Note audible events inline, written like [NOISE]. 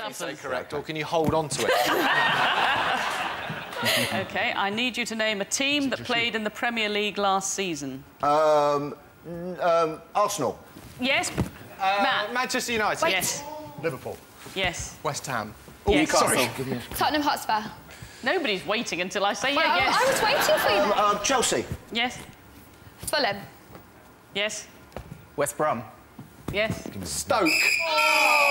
Absolutely say correct, or can you hold on to it? [LAUGHS] OK, I need you to name a team that played in the Premier League last season. Um, um, Arsenal. Yes, Uh, Manchester United. Yes, Liverpool. yes, West Ham. yes. Sorry. Tottenham Hotspur. Nobody's waiting until I say Well, yeah, yes. I was waiting for you. Uh, Chelsea. Yes, Fulham. yes, West Brom. yes. Stoke. Oh,